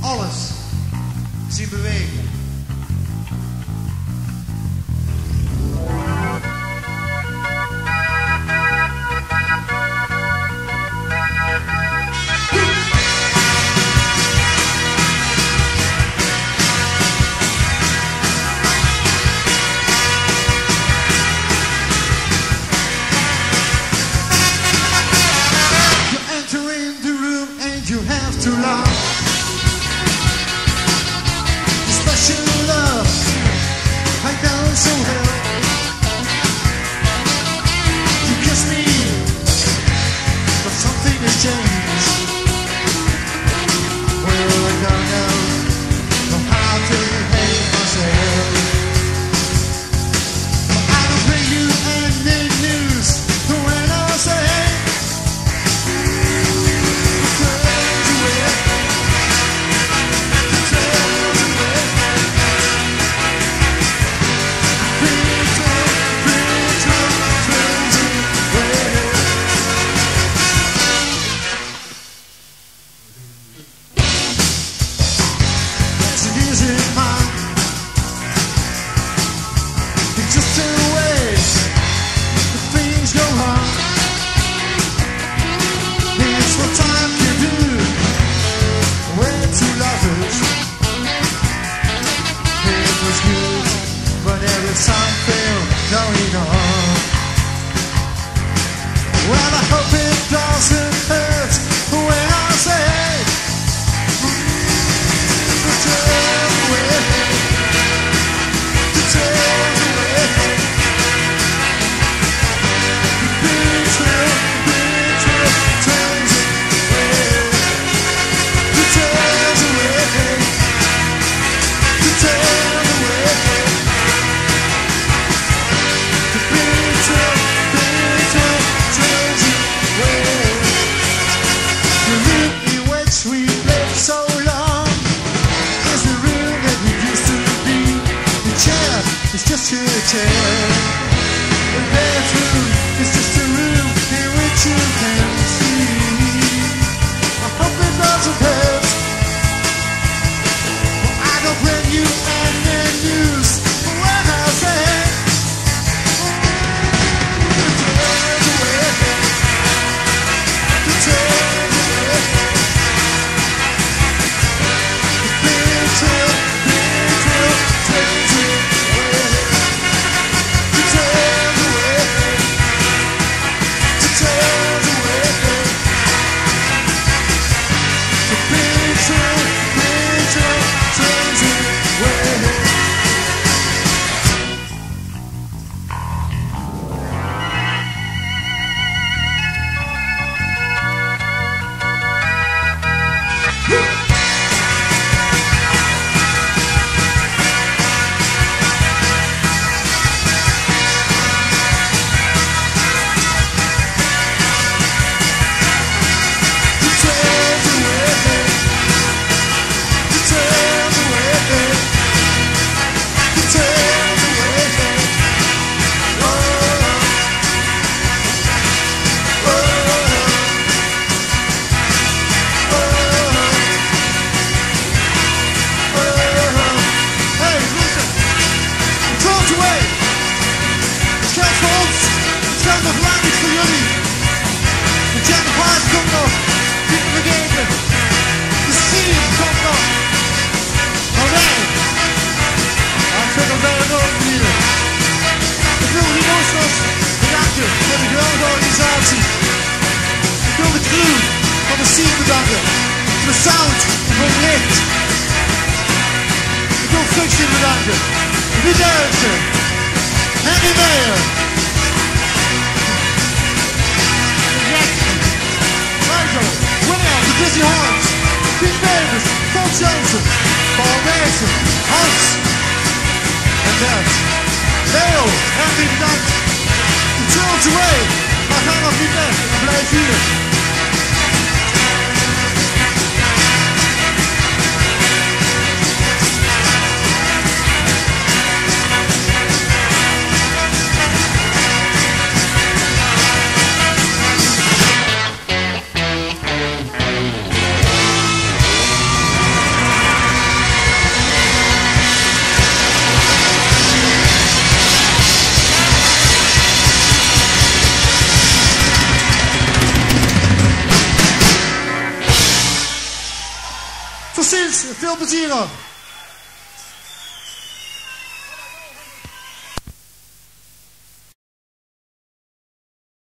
alles zien bewegen. gone. Well, I hope it doesn't hurt. just a chair. The bathroom is just a room in which you can voor de grote organisatie. Ik wil de crew van de scene bedanken. De sound, van het licht. Ik wil Function bedanken. De Henry plaisir Tot ziens, veel plezier nog.